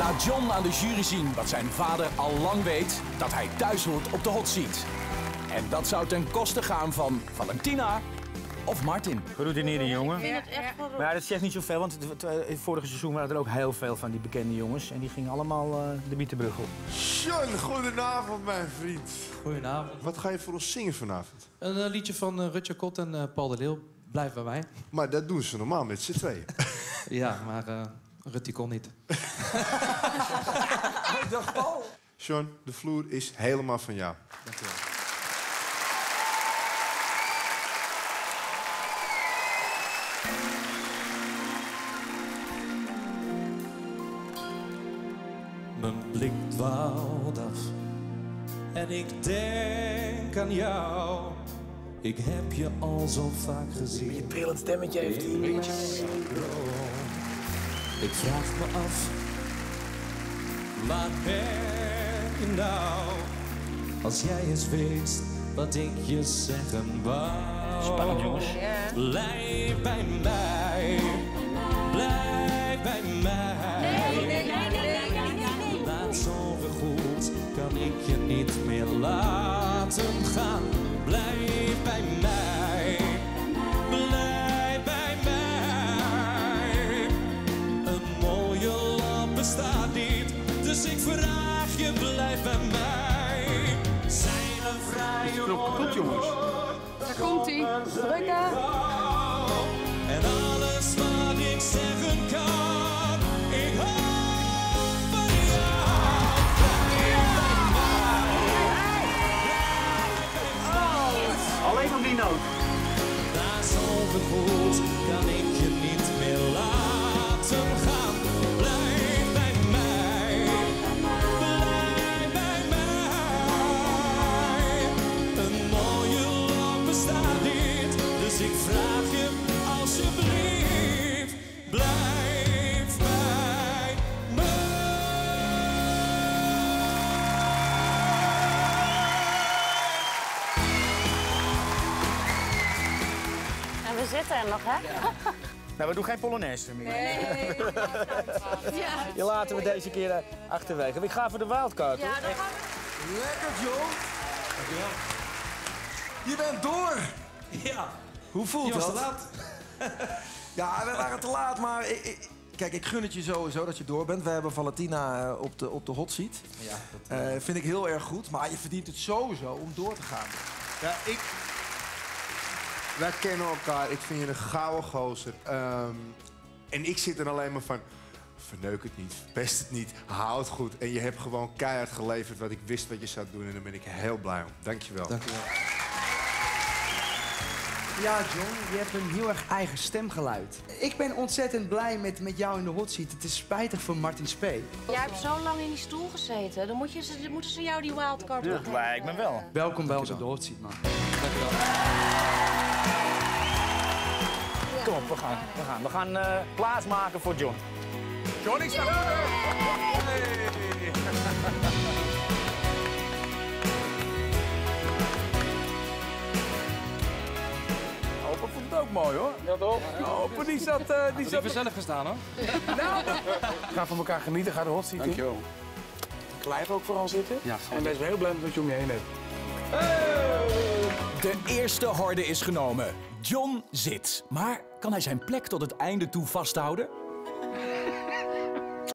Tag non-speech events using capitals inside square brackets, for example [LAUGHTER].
Laat John aan de jury zien wat zijn vader al lang weet: dat hij thuis hoort op de hot seat. En dat zou ten koste gaan van Valentina of Martin. Geroutineerde jongen. vind het echt wel... Maar ja, dat zegt niet zoveel, want het, vorige seizoen waren er ook heel veel van die bekende jongens. En die gingen allemaal eh, de Bietenbrug op. John, goedenavond, mijn vriend. Goedenavond. Wat ga je voor ons zingen vanavond? Een eh, liedje van Rutger Kot en Paul de Leeuw. Blijf bij mij. Maar dat doen ze normaal met z'n tweeën. [LAUGHS] Ja, maar eh Rut die kon niet. [LAUGHS] [LAUGHS] John, de vloer is helemaal van jou. Dankjewel. Mijn blik dwaalt af en ik denk aan jou. Ik heb je al zo vaak gezien. Je trillend stemmetje heeft hij. Ik vraag me af, waar ben je nou? Als jij eens wist wat ik je zeggen wou. Spannend, jongens. Blijf bij mij, blijf bij mij. Laat zoveel goed, kan ik je niet meer laten vrije Goed, jongens. Daar komt hij. Drukken. En alles wat ik zeggen kan, ik hou van jou. Alleen op die noot. Daar zoveel goed kan ik je niet niet, dus ik vraag je alsjeblieft, blijf bij En we zitten er nog, hè? Nou, we doen geen Polonaise meer. Ja. Die laten we deze keer eh, achterwege. Ik ga voor de wildcard. Ja, dan gaan we... Lekker, John. Je bent door. Ja, Hoe voelt je was dat? te laat. [LAUGHS] Ja, we waren te laat, maar... Ik, ik- kijk, ik gun het je sowieso dat je door bent. We hebben Valentina eh, op de, op de hot seat. Ja, dat, Eh, vind ik heel erg goed, maar je verdient het sowieso om door te gaan. Ja, ik... Wij kennen elkaar. Ik vind je een gouden gozer. Ehm, en ik zit er alleen maar van... Verneuk het niet, pest het niet, hou het goed. En je hebt gewoon keihard geleverd wat ik wist wat je zou doen. En daar ben ik heel blij om. Dankjewel. Dank u wel. Ja, John, je hebt een heel erg eigen stemgeluid. Ik ben ontzettend blij met, met jou in de hot seat. Het is spijtig voor Martin Spee. Jij hebt zo lang in die stoel gezeten. Dan, moet je, ze- dan moeten ze jou die wildcard Dat lijkt me wel. Welkom bij ons op de hot seat, man. Dank u wel. Kom op, we gaan. We gaan, we gaan eh, plaatsmaken voor John. John, ik sta ook mooi hoor. Ja toch? Opa die zat... eh, die Ik zat... zelf gestaan, hoor. [LAUGHS] Ga van elkaar genieten, ga de hot seat. Dankjewel. Blijf ook vooral zitten. Ja, En wees heel blij met wat je om je heen hebt. De eerste horde is genomen. John zit. Maar kan hij zijn plek tot het einde toe vasthouden?